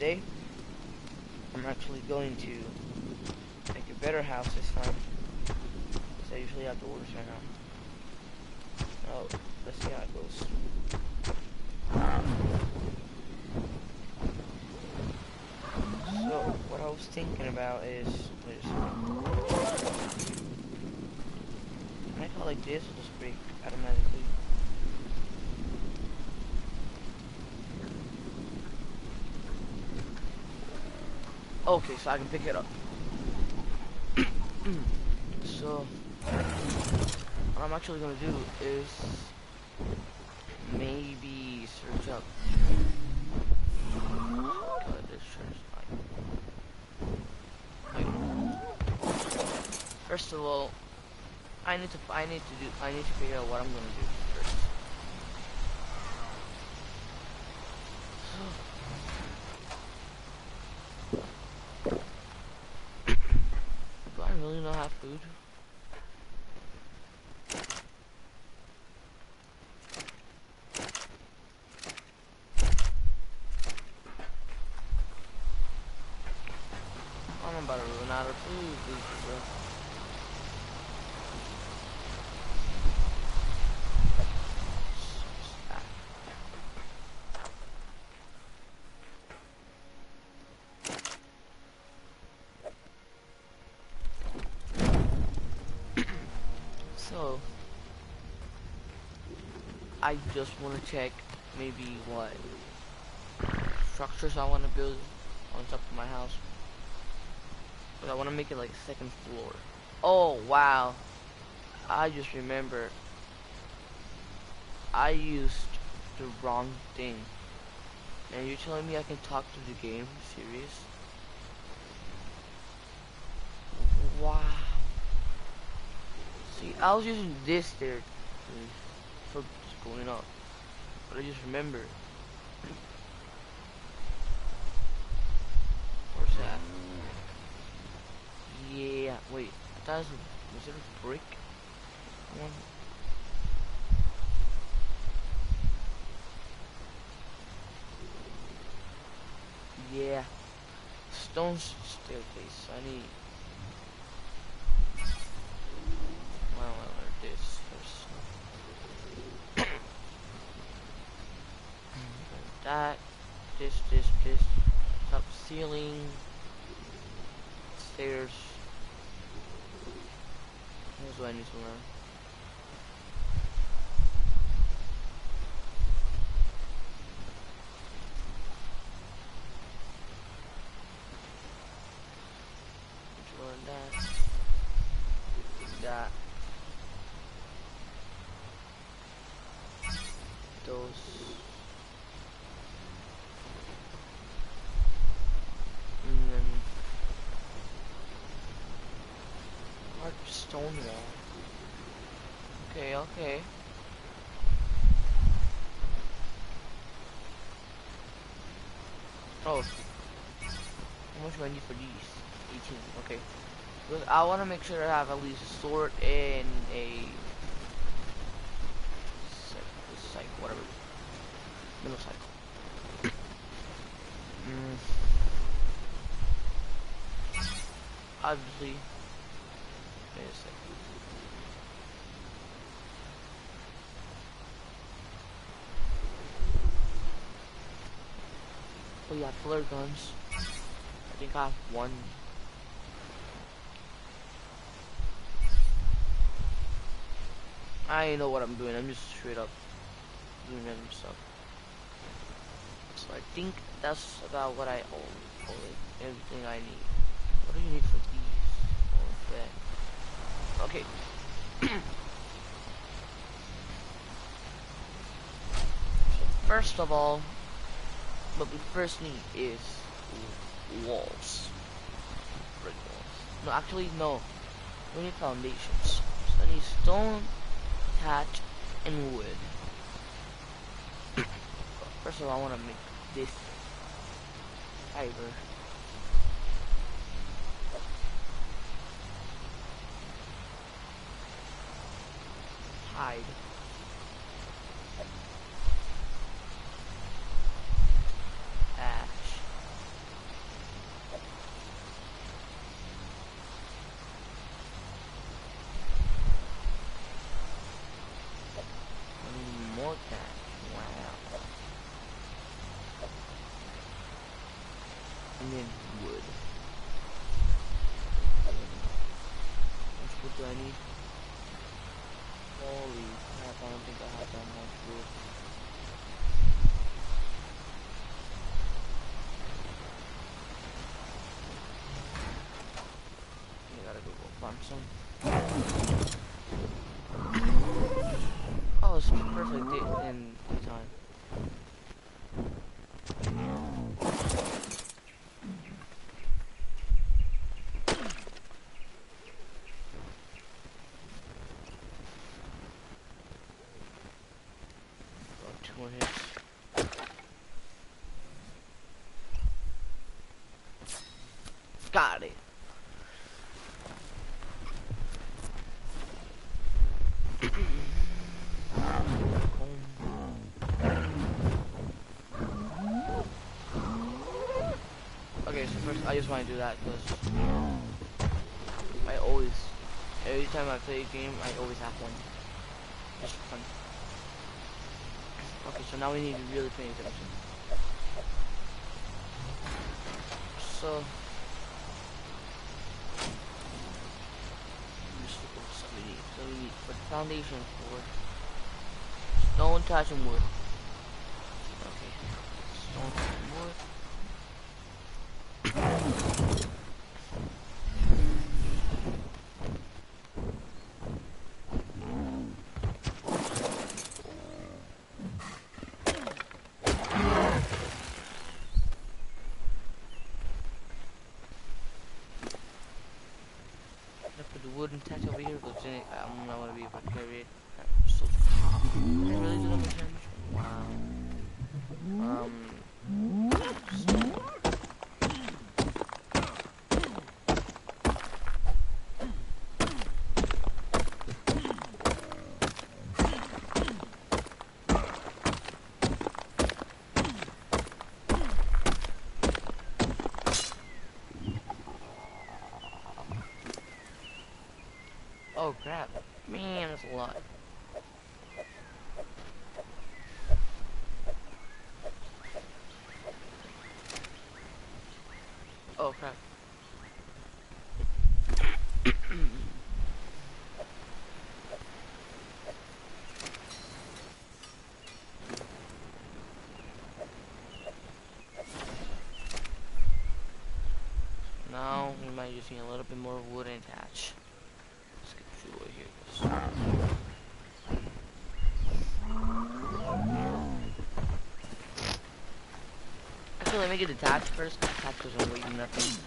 today, I'm actually going to make a better house this time. Because I usually have doors right now. Oh, let's see how it goes. So, what I was thinking about is, second. Can I call like this, it'll just break automatically. Okay, so I can pick it up. so, what I'm actually gonna do is maybe search up. First of all, I need to I need to do I need to figure out what I'm gonna. Do I really not have food? I'm about to run out of food, bro. So, I just want to check maybe what structures I want to build on top of my house. But I want to make it like second floor. Oh, wow. I just remember I used the wrong thing. And you're telling me I can talk to the game? Serious? Wow. See, I was using this there for going up. But I just remember. Where's that? Yeah, wait. I thought it was, was it a brick? One. Yeah. Stone staircase. I need. Well, I'll this first. That. This, this, this. Top ceiling. Stairs. Here's what I need to learn. Need to learn that. That. Those. And then Hard stone wall. Okay, okay. Oh. How much do I need for these? 18, okay. Because I want to make sure I have at least a sword and a... Cycle, cycle whatever. Metal sickle. mm. Obviously. Wait a second. Yeah, flare guns. I think I have one. I know what I'm doing. I'm just straight up doing random stuff. So I think that's about what I own. everything I need. What do you need for these? Okay. Okay. first of all, what we first need is walls. Brick walls. No, actually, no. We need foundations. So I need stone, thatch, and wood. First of all, I want to make this fiber. Hide. Then wood. Much wood do I need? Holy crap, I don't think I have that much wood. I gotta go farm some. Oh, it's perfect in daytime. Oh, two more hits. Got it. Okay, so first I just want to do that because I always, every time I play a game, I always have one. Just fun. So now we need to really pay attention. So, so we need, for the foundation for stone, wood. Okay, stone, thatch, and wood. I put the wooden touch over here, but then it, I'm not gonna be able to carry it. Uh, So, I really do not damage. Wow. Um. so- Oh crap. Man, that's a lot. Oh crap. now we might just need a little bit more wood and thatch. Let me get the thatch first. Thatch doesn't weigh nothing.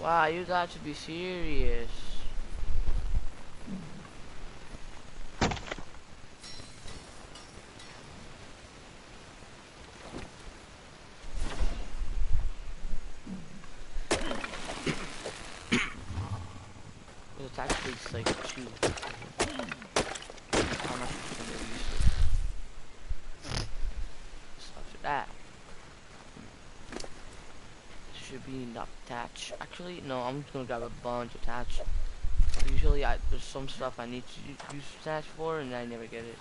Wow, you got to be serious. It's actually like two. How much is gonna be useful? So after that, should be enough attach. Actually, no, I'm just gonna grab a bunch of attach. Usually, I there's some stuff I need to use attach for, and I never get it.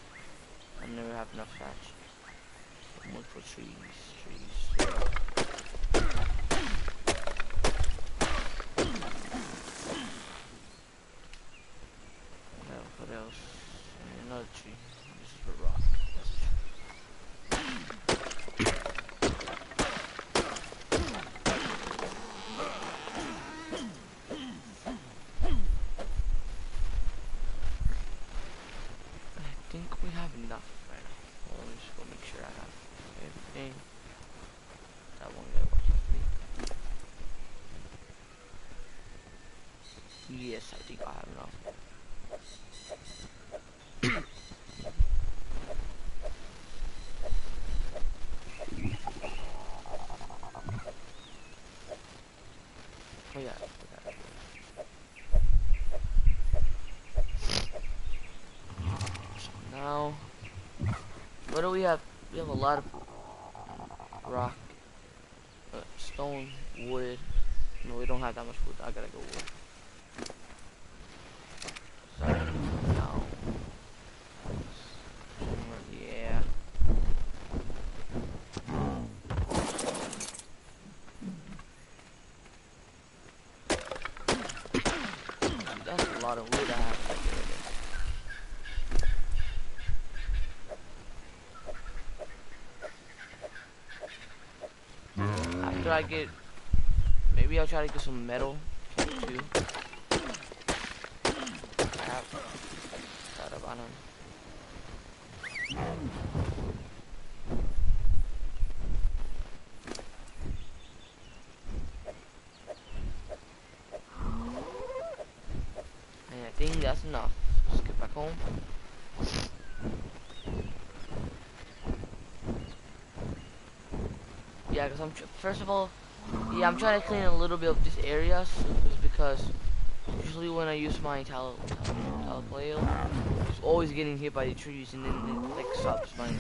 I never have enough attach. For trees, trees. Now, what else? And another tree. This is for rock. That's a tree. I think we have enough right now. Well, let me just go make sure I have everything. That one guy watching me. Yes, I think I have enough. Oh yeah, I forgot. So now, what do we have? We have a lot of rock, uh, stone, wood. No, we don't have that much wood. I gotta go wood. So, now, yeah. lot of wood I have to get rid of. After I get, maybe I'll try to get some metal too. I have them. And I think that's enough. Let's get back home. Yeah, because I'm, first of all, yeah, I'm trying to clean a little bit of this area, so, because usually when I use my tal tal flail, it's always getting hit by the trees, and then it like stops my. Right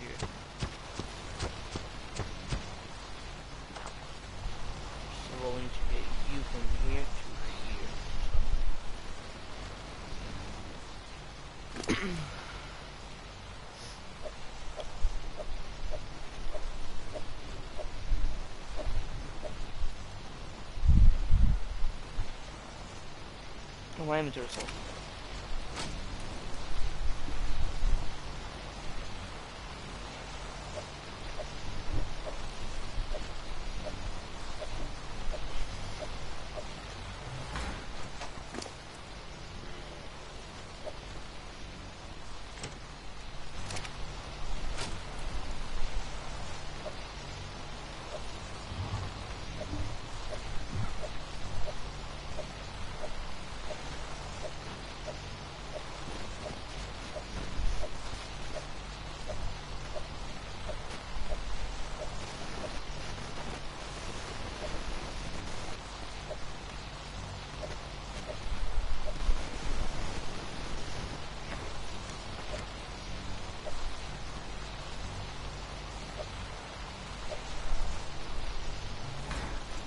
here. So we're going to get you from here to here. Oh, my inventory's full.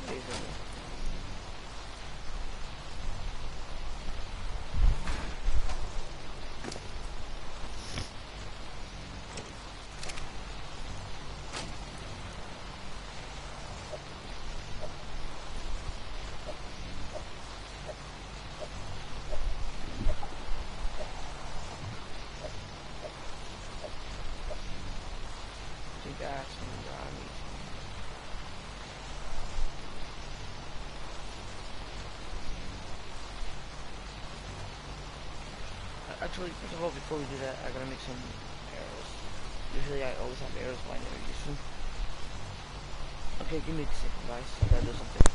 Basically. I think I have some brownies. Uh, Actually, first of all, before we do that, I gotta make some arrows. Usually I always have arrows, but I never use them. Okay, give me a second, guys. I gotta do something.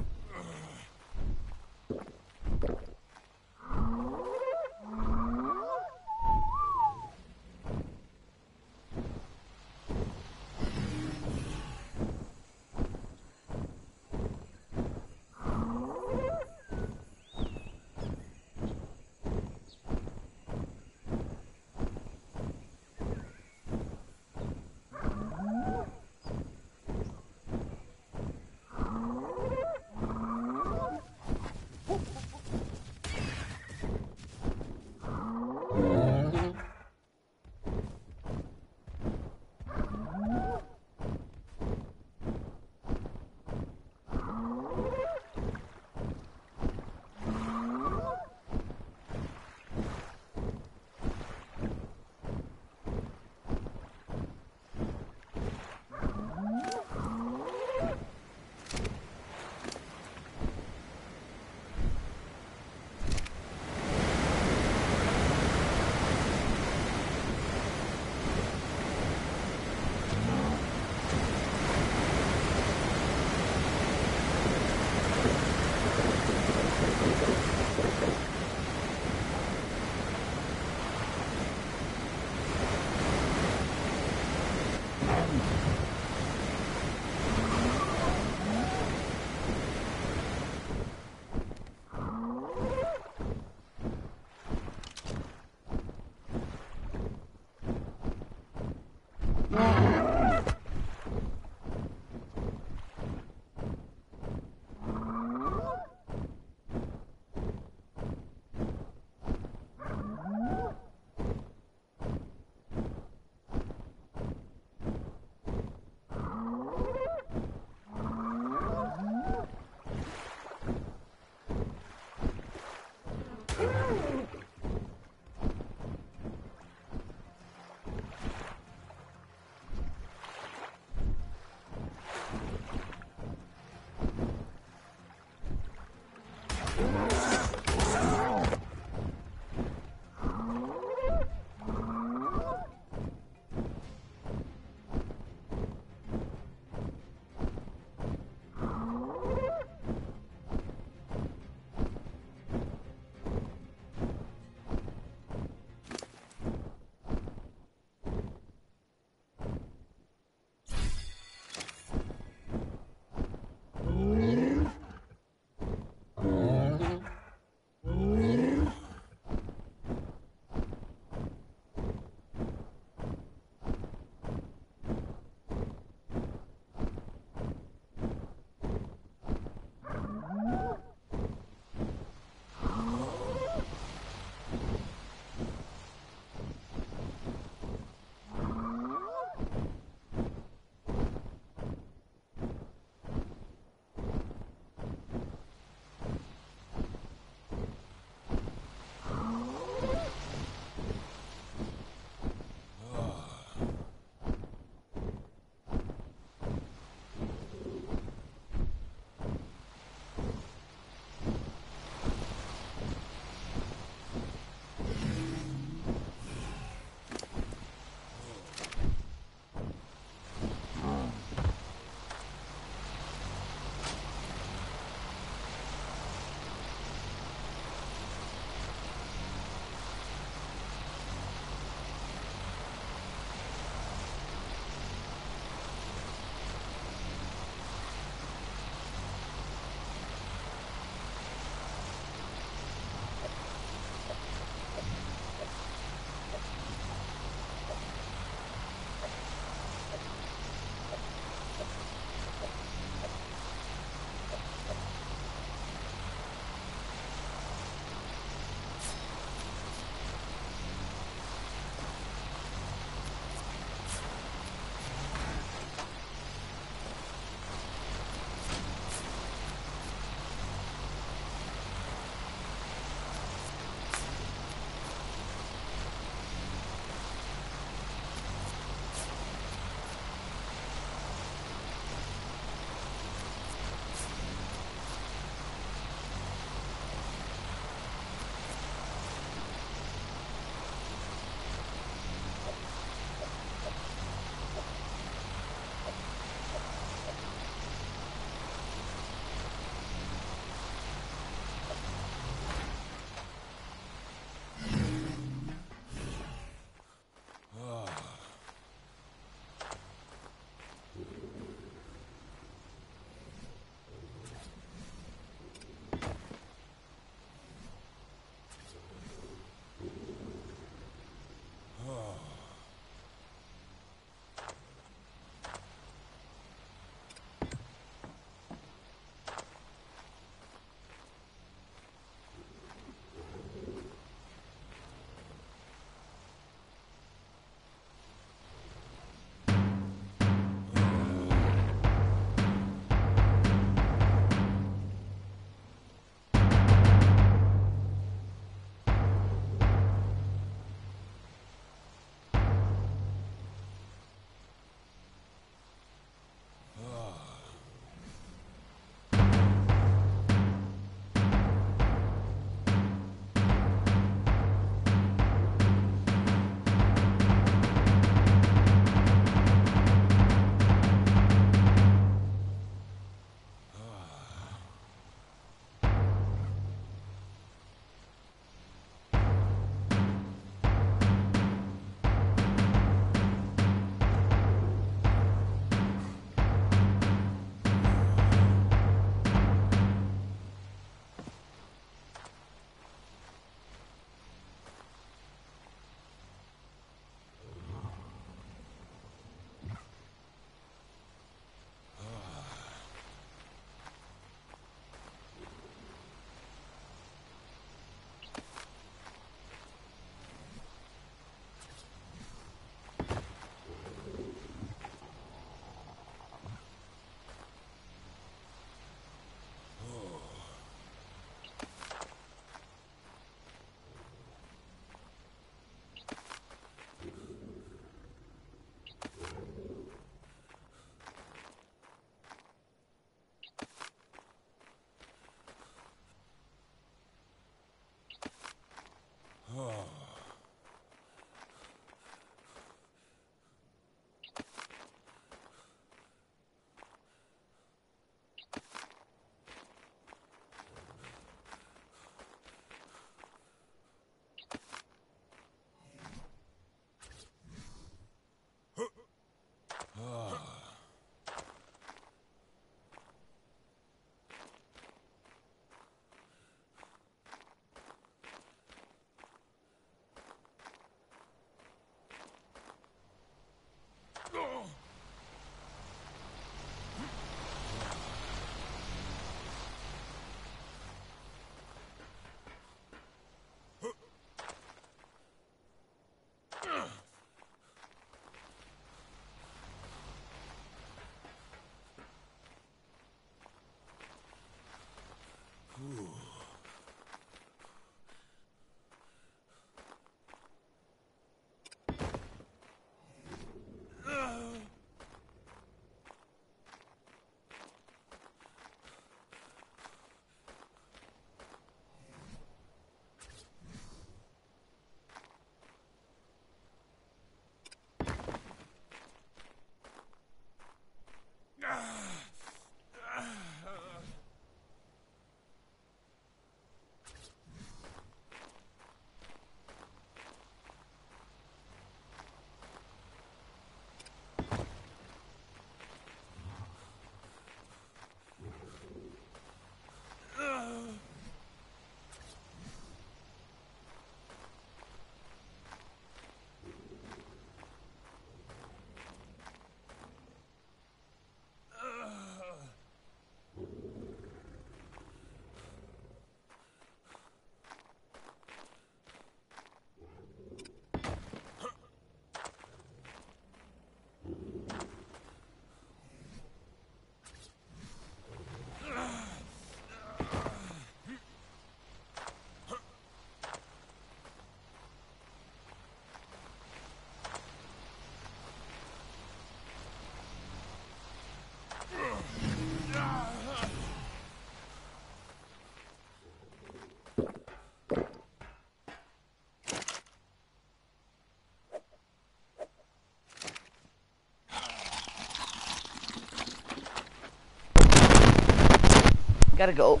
Gotta go.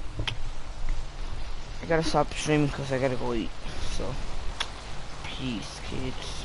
I gotta stop streaming because I gotta go eat. So, peace, kids.